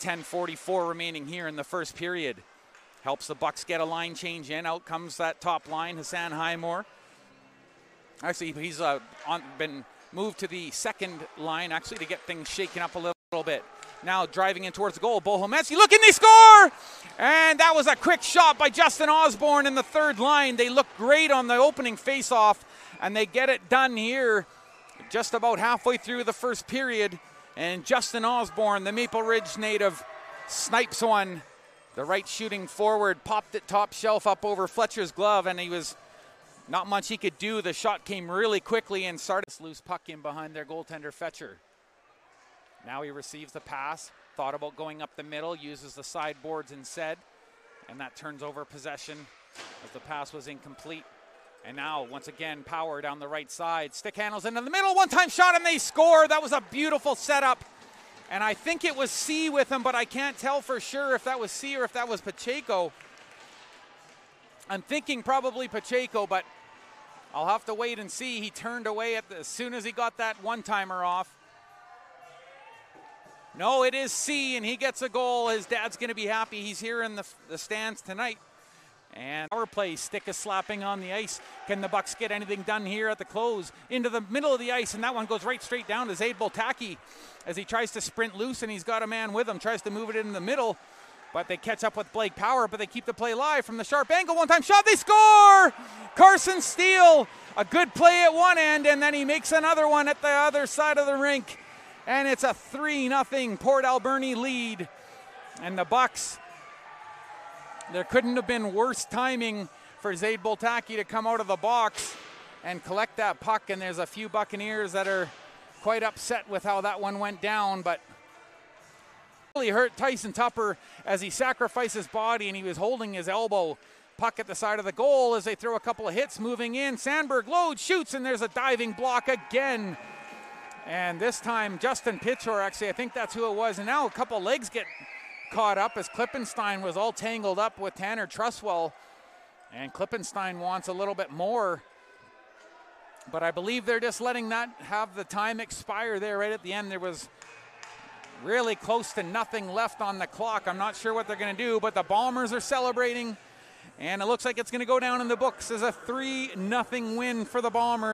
10:44 remaining here in the first period. Helps the Bucks get a line change in. Out comes that top line, Hassan Highmore. Actually, he's uh, on, been moved to the second line actually to get things shaken up a little, little bit. Now driving in towards the goal, Bohometsky looking, they score! And that was a quick shot by Justin Osborne in the third line. They look great on the opening faceoff, and they get it done here just about halfway through the first period. And Justin Osborne, the Maple Ridge native, snipes one. The right shooting forward popped it top shelf up over Fletcher's glove, and he was not much he could do. The shot came really quickly and Sardis loose puck in behind their goaltender Fletcher. Now he receives the pass, thought about going up the middle, uses the sideboards instead, and that turns over possession as the pass was incomplete. And now, once again, power down the right side. Stick handles into the middle, one time shot, and they score. That was a beautiful setup. And I think it was C with him, but I can't tell for sure if that was C or if that was Pacheco. I'm thinking probably Pacheco, but I'll have to wait and see. He turned away the, as soon as he got that one timer off. No, it is C, and he gets a goal. His dad's going to be happy. He's here in the, the stands tonight. And power play, stick is slapping on the ice. Can the Bucks get anything done here at the close? Into the middle of the ice, and that one goes right straight down to Zaid Boltaki as he tries to sprint loose, and he's got a man with him. Tries to move it in the middle, but they catch up with Blake Power, but they keep the play live from the sharp angle. One time shot, they score! Carson Steele, a good play at one end, and then he makes another one at the other side of the rink. And it's a 3 0 Port Alberni lead. And the Bucks there couldn't have been worse timing for Zaid Boltaki to come out of the box and collect that puck. And there's a few Buccaneers that are quite upset with how that one went down, but really hurt Tyson Tupper as he sacrificed his body and he was holding his elbow. Puck at the side of the goal as they throw a couple of hits moving in. Sandberg loads, shoots, and there's a diving block again. And this time, Justin Pitchor, actually, I think that's who it was. And now a couple legs get caught up as Klippenstein was all tangled up with Tanner Truswell. And Klippenstein wants a little bit more. But I believe they're just letting that have the time expire there right at the end. There was really close to nothing left on the clock. I'm not sure what they're going to do, but the Bombers are celebrating. And it looks like it's going to go down in the books as a 3 0 win for the Bombers.